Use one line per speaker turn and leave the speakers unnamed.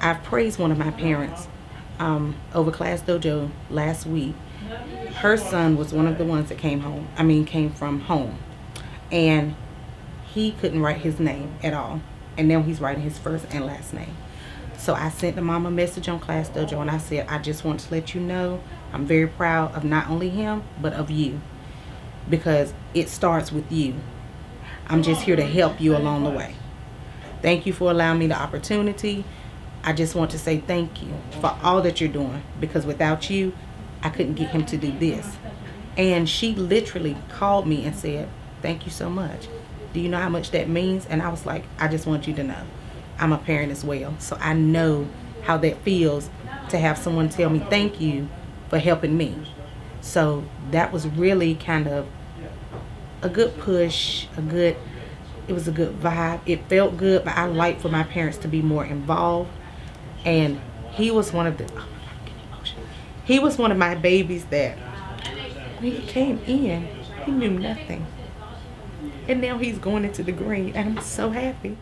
I've praised one of my parents um, over Class Dojo last week. Her son was one of the ones that came home. I mean, came from home, and he couldn't write his name at all. And now he's writing his first and last name. So I sent the mom a message on Class Dojo, and I said, I just want to let you know I'm very proud of not only him but of you, because it starts with you. I'm just here to help you along the way. Thank you for allowing me the opportunity. I just want to say thank you for all that you're doing because without you, I couldn't get him to do this. And she literally called me and said, Thank you so much. Do you know how much that means? And I was like, I just want you to know I'm a parent as well. So I know how that feels to have someone tell me thank you for helping me. So that was really kind of a good push, a good, it was a good vibe. It felt good, but I like for my parents to be more involved. And he was one of the, oh he was one of my babies that when he came in, he knew nothing. And now he's going into the green, and I'm so happy.